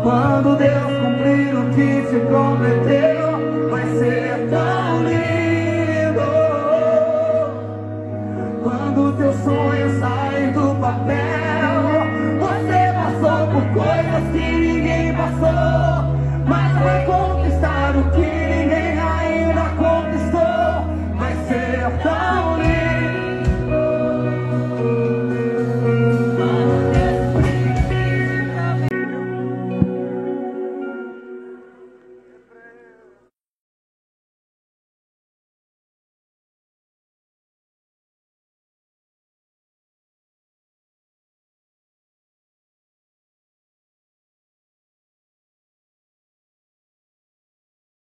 Quando Deus cumprir o que se prometeu, vai ser tão lindo. Quando teu sonho sai do papel, você passou por coisas que